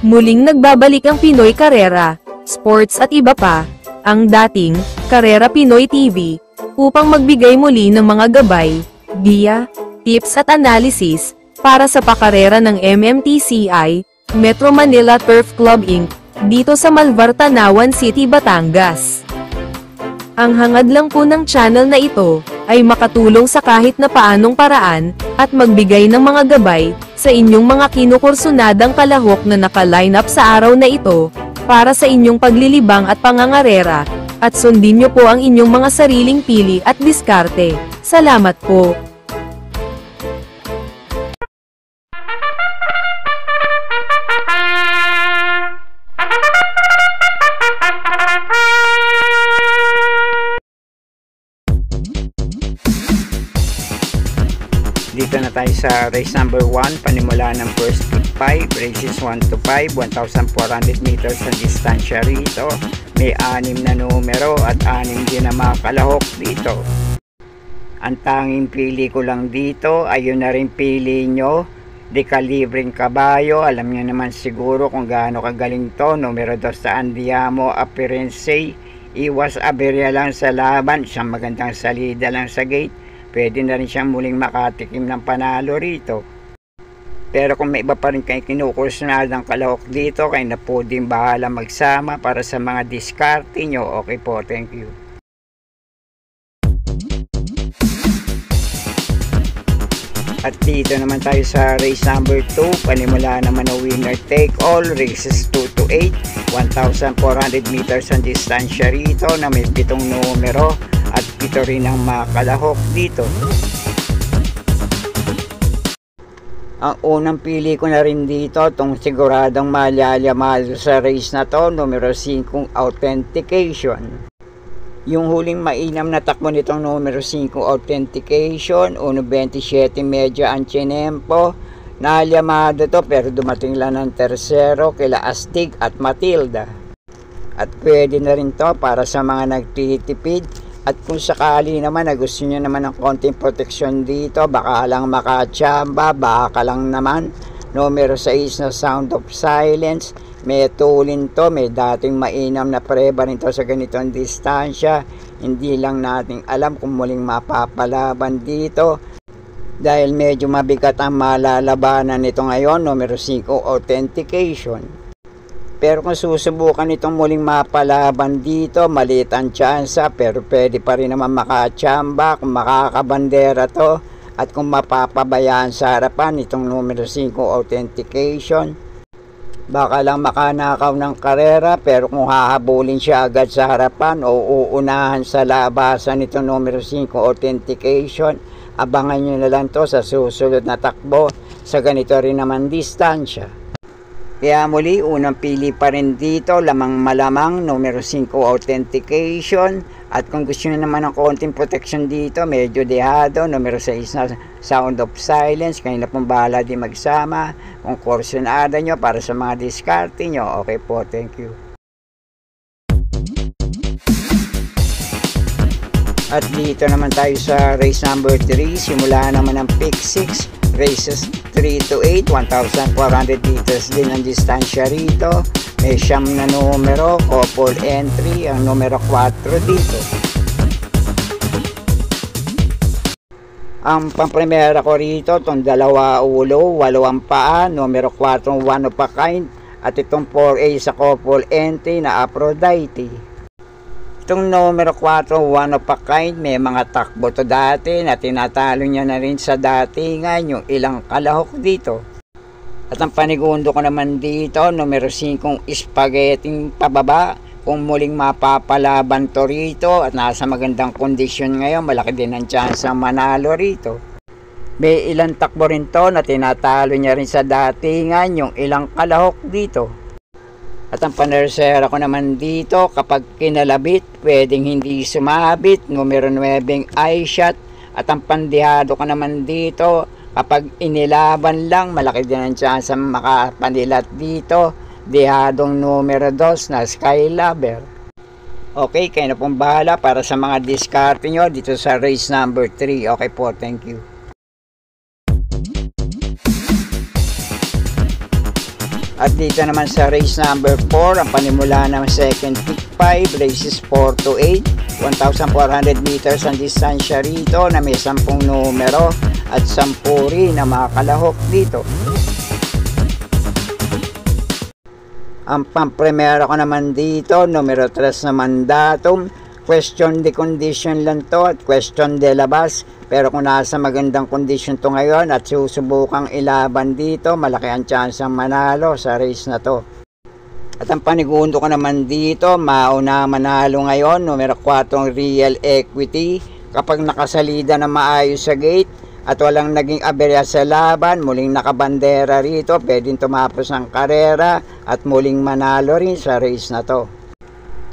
Muling nagbabalik ang Pinoy Karera, Sports at iba pa, ang dating, Karera Pinoy TV, upang magbigay muli ng mga gabay, giya, tips at analysis, para sa pakarera ng MMTCI, Metro Manila Turf Club Inc., dito sa Malvar Tanawan City, Batangas. Ang hangad lang po ng channel na ito, ay makatulong sa kahit na paanong paraan, at magbigay ng mga gabay, sa inyong mga kinukursunadang kalahok na naka-line up sa araw na ito, para sa inyong paglilibang at pangangarera, at sundin nyo po ang inyong mga sariling pili at diskarte. Salamat po. Sa race number 1, panimula ng first to 5, races 1 to 5, 1,400 meters ang distansya rito. May anim na numero at anim din na mga kalahok dito. Ang tanging pili ko lang dito, ayun na rin pili nyo, de kalibreng kabayo, alam nyo naman siguro kung gaano kagaling to, numero 2 sa Andiamo Appearance, iwas aberya lang sa laban, siyang magandang salida lang sa gate, pwede na rin siyang muling makatikim ng panalo rito. Pero kung may iba pa rin kayo kinukursunadang kalahok dito, kayo na po din bahala magsama para sa mga diskarte nyo. Okay po, thank you. At dito naman tayo sa race number 2, panimula naman na winner take all, races 2 to 8, 1,400 meters ang distansya rito na may pitong numero at pito rin ang mga kalahok dito. Ang unang pili ko na rin dito, itong siguradong malyalyamado sa race na to, numero 5 authentication. Yung huling mainam na takbo nitong numero 5 authentication, 1.27 medya ang chinempo, nalyamado to pero dumating lang ng tersero kila Astig at Matilda. At pwede na rin to para sa mga nagtitipid at kung sakali naman na gusto nyo naman ng konting proteksyon dito, baka lang makachamba, baka lang naman. Numero 6 na Sound of Silence, may tulin to, may dating mainam na preba rin to sa ganitong distansya. Hindi lang nating alam kung muling mapapalaban dito. Dahil medyo mabigat ang malalabanan nito ngayon, numero 5, authentication. Pero kung susubukan itong muling mapalaban dito, maliit ang tsansa, pero pwede pa rin naman makachamba kung makakabandera to. At kung mapapabayaan sa harapan itong numero 5 authentication, baka lang makanakaw ng karera pero kung hahabulin siya agad sa harapan o uunahan sa labasan nito numero 5 authentication abangan nyo na lang to sa susunod na takbo sa ganito rin naman distansya kaya muli unang pili pa rin dito lamang malamang numero 5 authentication at kung gusto nyo naman ng konting protection dito, medyo dehado, numero 6 na sound of silence, kayo na pong bahala din magsama. Kung kursunada nyo para sa mga diskarte nyo, okay po, thank you. At dito naman tayo sa race number 3, simula naman ang pick 6, races 3 to 8, 1,400 meters din ang distansya rito. May siyam na numero, couple entry, ang numero 4 dito. Ang pamprimera ko rito, itong dalawa ulo, walawang paa, numero 4, one of a kind, at itong 4A sa couple entry na Aphrodite. Itong numero 4, one of a kind, may mga takbo to dati na tinatalo niya na rin sa datingan yung ilang kalahok dito. At ang panigundo ko naman dito, numero 5, spaghetti pababa. Kung muling mapapalaban to rito at nasa magandang kondisyon ngayon, malaki din ang chance ang manalo rito. May ilang takbo rin to na tinatalo niya rin sa datingan yung ilang kalahok dito. At ang panersera ko naman dito, kapag kinalabit, pwedeng hindi sumabit, numero 9 eye shot. At ang pandihado ko naman dito, kapag inilaban lang, malaki din ang chance makapanilat dito. Dihadong numero 2 na Skylover. Okay, kayo na pong bahala para sa mga discard nyo dito sa race number 3. Okay po, thank you. At dito naman sa race number 4, ang panimula ng second pick 5, races 4 to 8, 1,400 meters ang distansya rito na may 10 numero at 10 rin na mga kalahok dito. Ang pampremera ko naman dito, numero 3 na mandatum, question de condition lang to at question de labas pero kung nasa magandang condition to ngayon at susubukang ilaban dito, malaki ang chance ang manalo sa race na to. At ang panigundo ko naman dito, mauna manalo ngayon, numero 4 real equity. Kapag nakasalida na maayos sa gate at walang naging aberya sa laban, muling nakabandera rito, pwedeng tumapos ang karera at muling manalo rin sa race na to.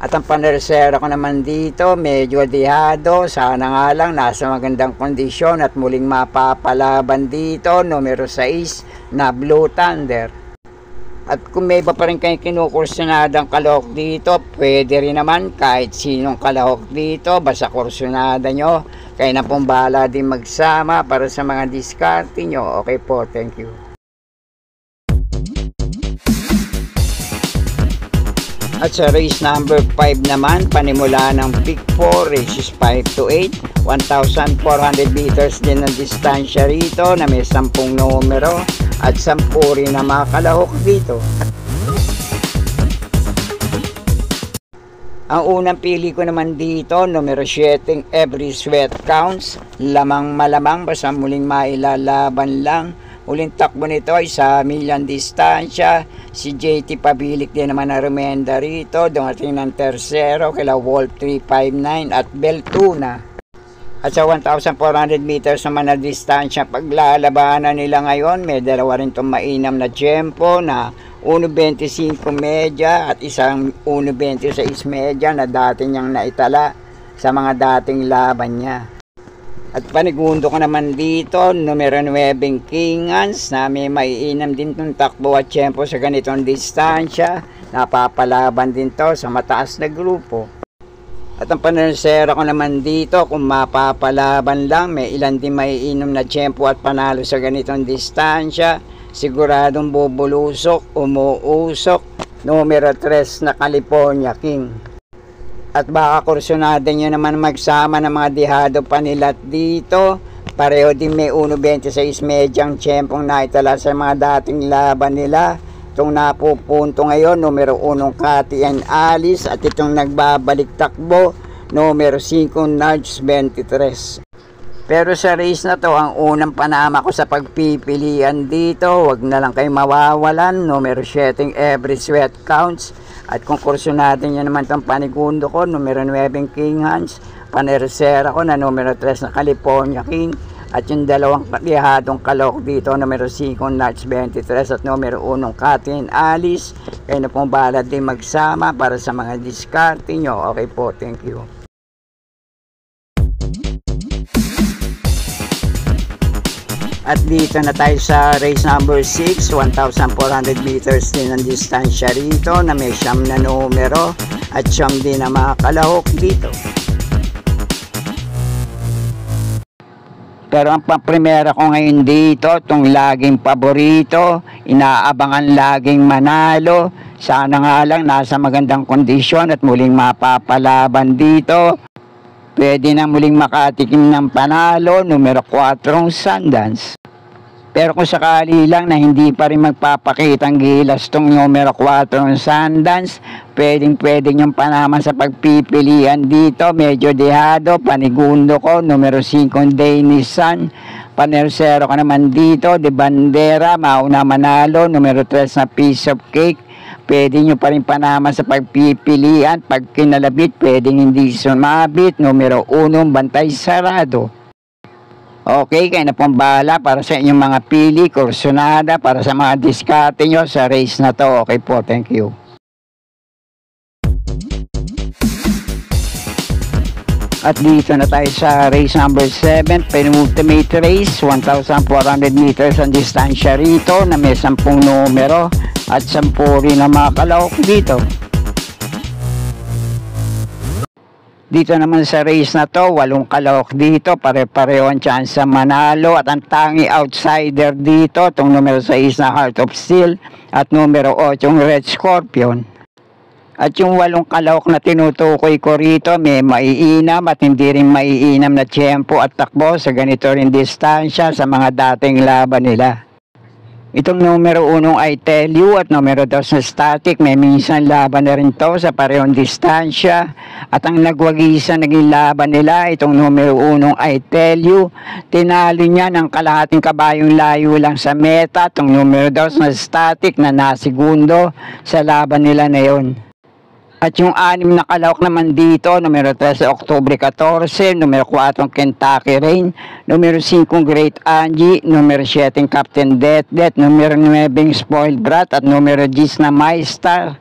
At ang panersera ko naman dito, medyo dihado. Sana nga lang nasa magandang kondisyon at muling mapapalaban dito, numero 6 na Blue Thunder. At kung may iba pa rin kayong kinukursunadang kalahok dito, pwede rin naman kahit sinong kalahok dito, basta kursunada nyo. Kaya na pong bahala din magsama para sa mga diskarte nyo. Okay po, thank you. At sa race number 5 naman, panimula ng pick 4, races 5 to 8, 1,400 meters din ang distansya rito na may 10 numero at 10 rin na mga kalahok dito. Ang unang pili ko naman dito, numero 7, every sweat counts. Lamang malamang, basta muling mailalaban lang Uling takbo nito ay sa milyan distansya. Si JT Pabilik din naman na rumenda rito. Dumating ng tersero kila Wolf 359 at Beltuna. At sa 1,400 meters naman na distansya paglalabanan nila ngayon, may dalawa rin itong mainam na tempo na 1.25 medya at isang 1.26 medya na dati niyang naitala sa mga dating laban niya. At panigundo ko naman dito, numero 9 Kingans na may maiinam din itong takbo at tiyempo sa ganitong distansya. Napapalaban din to sa mataas na grupo. At ang panansera ko naman dito, kung mapapalaban lang, may ilan din maiinom na tiyempo at panalo sa ganitong distansya. Siguradong bubulusok, umuusok. Numero 3 na California King at baka kursunada nyo naman magsama ng mga dihado panilat dito pareho din may 1.26 medyang tiyempong naitala sa mga dating laban nila. Itong napupunto ngayon numero 1 Kati and Alice. At itong nagbabalik takbo numero 5 Nudge 23 pero sa race na to, ang unang panama ko sa pagpipilian dito, wag na lang kayo mawawalan. Numero 7, every sweat counts. At kung kursunado nyo naman itong panigundo ko, numero 9 King Hans, paneresera ko na numero 3 na California King, at yung dalawang lihadong kalok dito, numero 5 Nats 23 at numero 1 Katin Alice. Kayo na pong bahala din magsama para sa mga diskarte nyo. Okay po, thank you. At na tayo sa race number 6, 1,400 meters din ang distansya rito na may siyam na numero at siyam din na mga kalahok dito. Pero ang paprimera ko ngayon dito, itong laging paborito, inaabangan laging manalo. Sana nga lang nasa magandang kondisyon at muling mapapalaban dito. Pwede na muling makatikim ng panalo, numero 4 Sundance. Pero kung sakali lang na hindi pa rin magpapakita ang gilas tong numero 4 ng Sundance, pwedeng pwedeng yung panaman sa pagpipilian dito. Medyo dehado, panigundo ko, numero 5 Denison. Panersero ko naman dito, de bandera, mauna manalo, numero 3 na piece of cake. Pwede nyo pa rin panaman sa pagpipilian. Pag kinalabit, pwedeng hindi sumabit, numero 1 bantay sarado. Okay, kayo na pong bahala para sa inyong mga pili, kursunada, para sa mga diskarte nyo sa race na to. Okay po, thank you. At dito na tayo sa race number 7, penultimate race, 1,400 meters ang distansya rito na may 10 numero. At sampuri ng mga kalahok dito. Dito naman sa race na to, walong kalahok dito, pare-pareho ang chance sa manalo at ang tangi outsider dito, itong numero 6 na Heart of Steel at numero 8 yung Red Scorpion. At yung walong kalahok na tinutukoy ko rito, may maiinam at hindi rin maiinam na tiyempo at takbo sa ganito rin distansya sa mga dating laban nila. Itong numero unong I tell you at numero dos na static, may minsan laban na rin to sa parehong distansya. At ang nagwagisa naging laban nila, itong numero unong I tell you, tinalo niya ng kalahating kabayong layo lang sa meta, itong numero dos na static na nasigundo sa laban nila na yon. At yung anim na kalawak naman dito, numero 3 Oktubre 14, numero 4 Kentucky Rain, numero 5 Great Angie, numero 7 Captain Death Death, numero 9 Spoiled Brat, at numero 10 na My Star.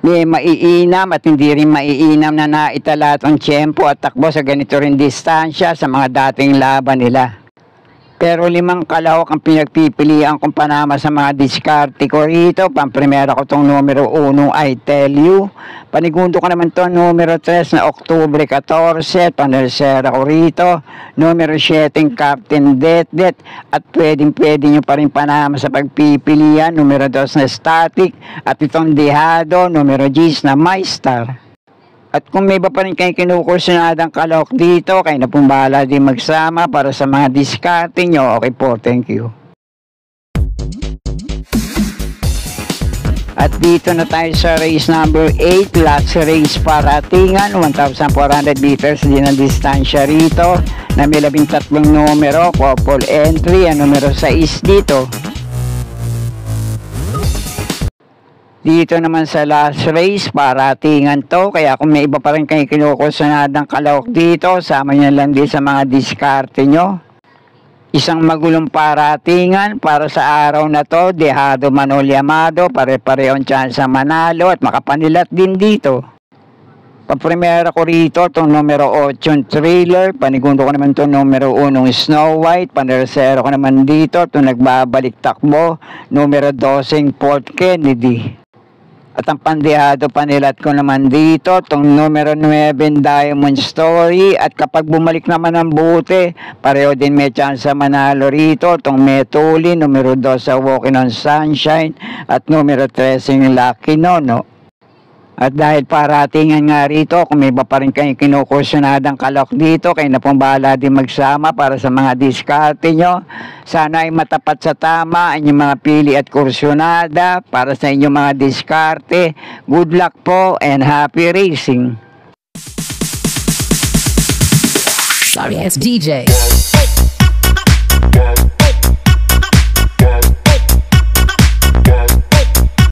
May maiinam at hindi rin maiinam na naitalat ang tiyempo at takbo sa ganito rin distansya sa mga dating laban nila. Pero limang kalahok ang pinagpipilian kong panama sa mga diskarte ko rito. Pamprimera ko tong numero 1, I tell you. Panigundo ko naman to numero 3 na Oktubre 14. Panersera ko rito. Numero 7, Captain Det Det. At pwedeng pwede nyo pa rin panama sa pagpipilian. Numero 2 na Static. At itong Dehado, numero 10 na My Star. At kung may iba pa rin kayong kinukursunadang kalok dito, kayo na pong bahala din magsama para sa mga diskarte nyo. Okay po, thank you. At dito na tayo sa race number 8, last race para tingan, 1,400 meters din ang distansya rito na may labing tatlong numero, couple entry, ang numero 6 dito. Dito naman sa last race, paratingan to. Kaya kung may iba pa rin kayo kinukusunadang kalawak dito, sama nyo lang din sa mga diskarte nyo. Isang magulong paratingan para sa araw na to, Dehado Manol Yamado, pare-pareho chance sa manalo at makapanilat din dito. Paprimera ko rito, itong numero 8 yung thriller, panigundo ko naman itong numero 1 Snow White, panersero ko naman dito, itong nagbabalik takbo, numero 12 Port Kennedy. At ang pandihado panilat ko naman dito, itong numero 9 Diamond Story. At kapag bumalik naman ang buti, pareho din may chance manalo rito. Itong Metuli, numero 2 sa Walking on Sunshine. At numero 13 Lucky Nono. At dahil paratingan nga rito, kung may iba pa rin kayong kinukursunadang kalok dito, kayo na pong bahala din magsama para sa mga diskarte nyo. Sana ay matapat sa tama ang inyong mga pili at kursunada para sa inyong mga diskarte. Good luck po and happy racing! Sorry, it's DJ.